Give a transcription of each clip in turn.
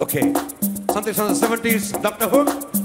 Okay, something from the 70s, Doctor Hook.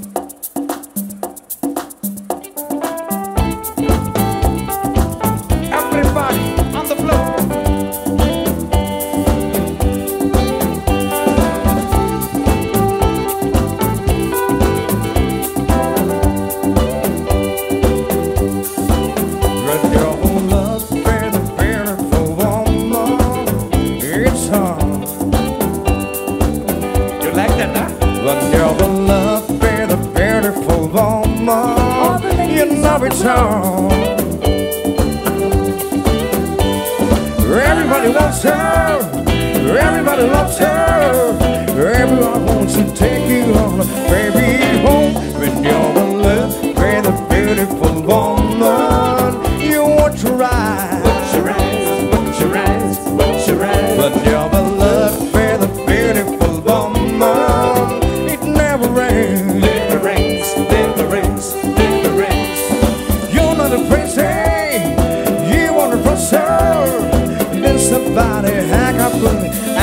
The girl will love be the beautiful woman You know it's all Everybody loves her. Everybody loves her.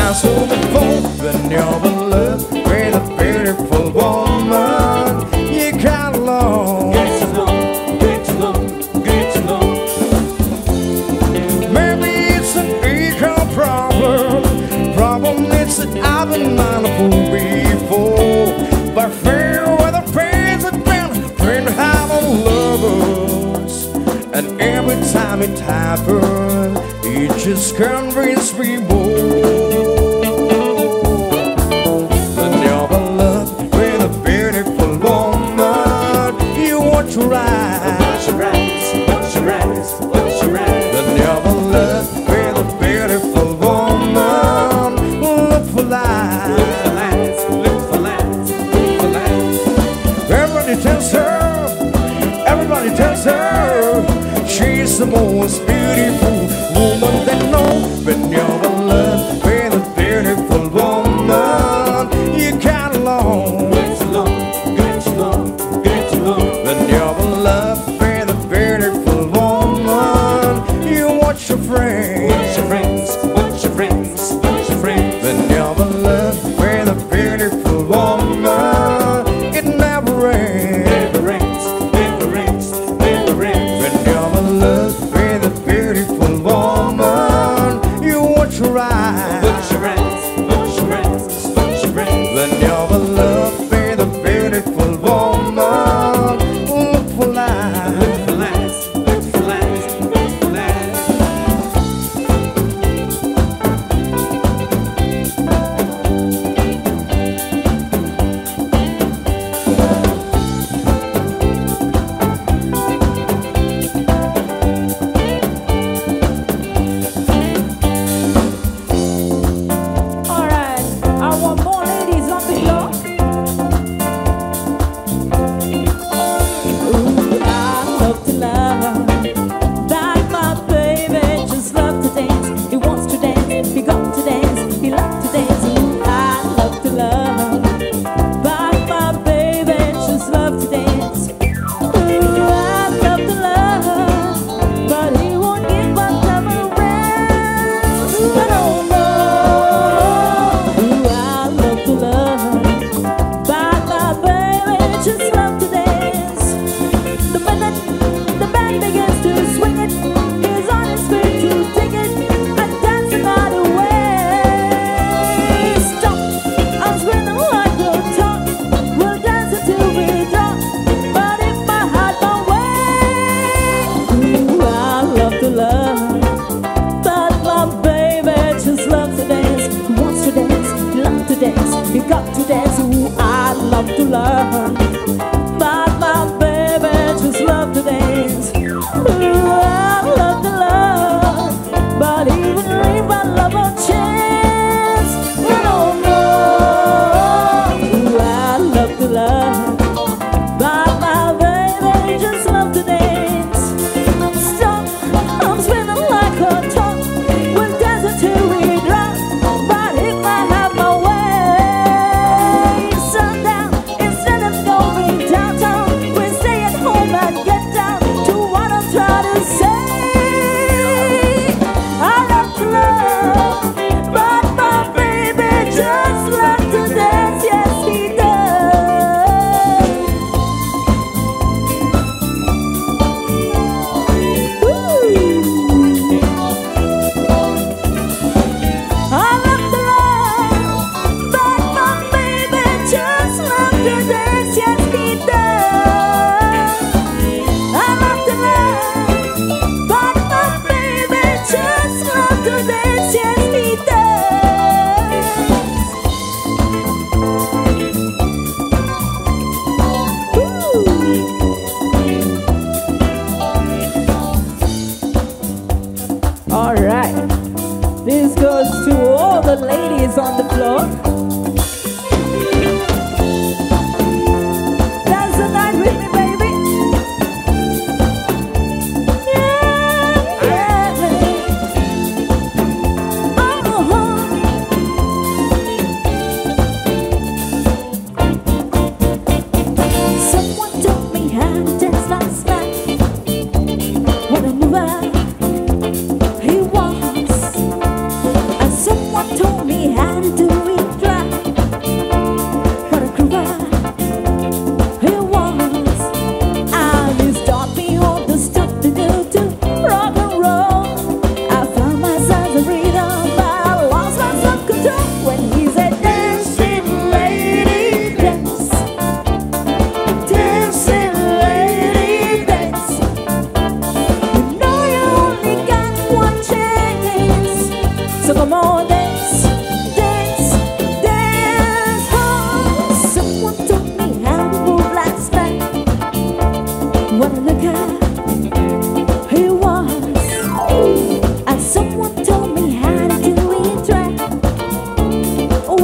I so the when you're in love with a beautiful woman. You got along. Get to know, get to know, get to know. Maybe it's an ego problem. Problem is that I've been mindful before. But fear with friends have been been, have having lovers. And every time it happens, it just convinces me more. right. rain.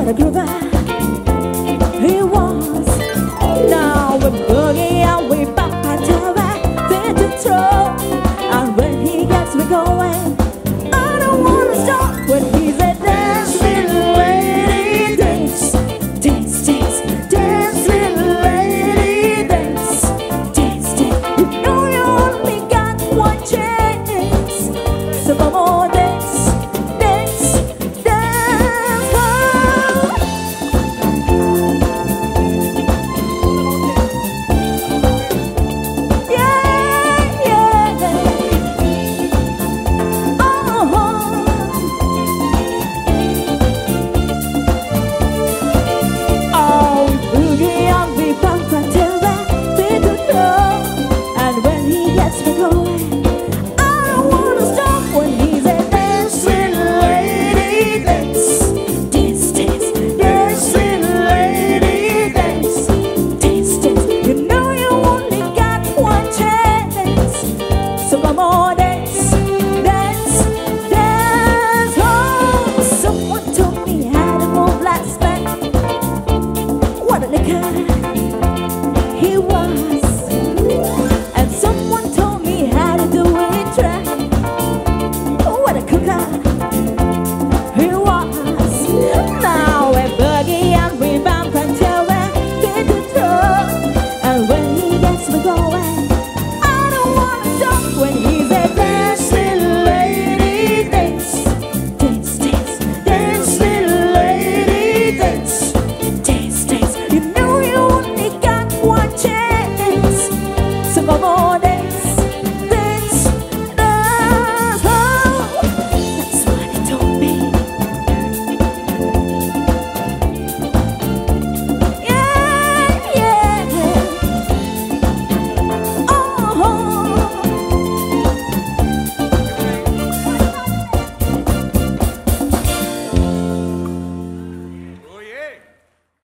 gotta give.